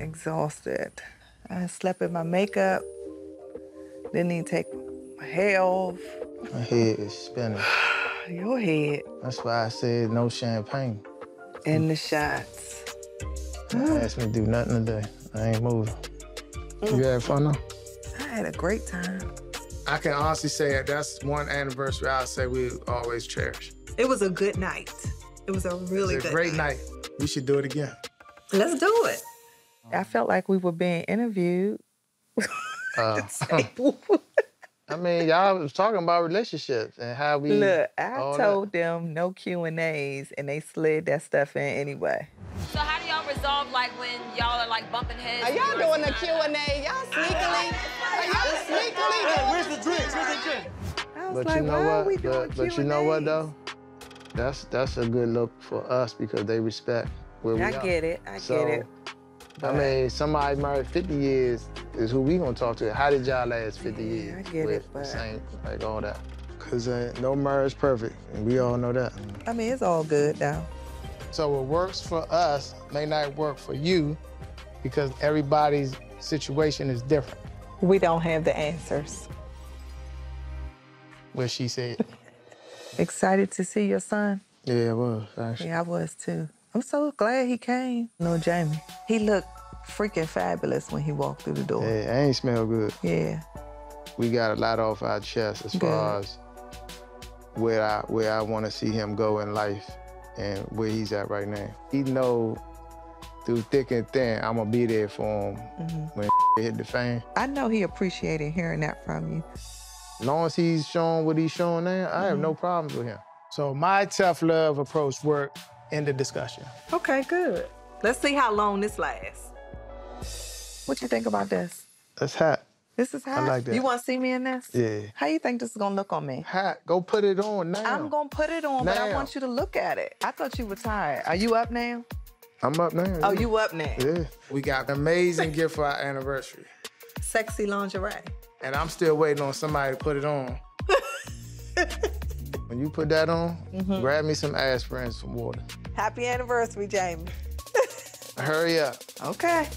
exhausted. I slept in my makeup. Didn't even take my hair off. My head is spinning. Your head That's why I said no champagne. and the shots. Don't ask me to do nothing today. I ain't moving. You mm. had fun though? I had a great time. I can honestly say that that's one anniversary I'll say we always cherish. It was a good night. It was a really good night. A good great night. We should do it again. Let's do it. I felt like we were being interviewed. Uh, I mean, y'all was talking about relationships and how we. Look, I all that. told them no Q and A's, and they slid that stuff in anyway. So how do y'all resolve like when y'all are like bumping heads? Are y'all doing the Q&A? Y'all sneakily? Are y'all sneakily? Where's the drinks? Where's the drink? I was But like, you know why are what? we doing But, but you know what though? That's that's a good look for us because they respect where we are. I are. get it. I So, get it. I mean, somebody married 50 years is who we gonna talk to. How did y'all last 50 Yeah, years? I get with it, the but- same, like all that. Cause uh, no marriage perfect, and we all know that. I mean, it's all good now. So what works for us may not work for you because everybody's situation is different. We don't have the answers. What she said. Excited to see your son? Yeah, I was actually. Yeah, I was too. I'm so glad he came. No, Jamie. He looked freaking fabulous when he walked through the door. Yeah, I ain't smell good. Yeah. We got a lot off our chest as far as where I where I want to see him go in life and where he's at right now. He know through thick and thin, I'm gonna be there for him Mm-hmm. when hit the fan. I know he appreciated hearing that from you. As long as he's showing what he's showing now, I have Mm-hmm. no problems with him. So my tough love approach worked in the discussion. Okay, good. Let's see how long this lasts. What you think about this? That's hot. This is hot. I like that. You want to see me in this? Yeah. How you think this is gonna look on me? Hot. Go put it on now. I'm gonna put it on, but I want you to look at it. I thought you were tired. Are you up now? I'm up now. Oh, yeah. you up now? Yeah. We got an amazing gift for our anniversary. Sexy lingerie. And I'm still waiting on somebody to put it on. When you put that on, Mm-hmm. grab me some aspirin, some water. Happy anniversary, Jamie. Hurry up. Okay.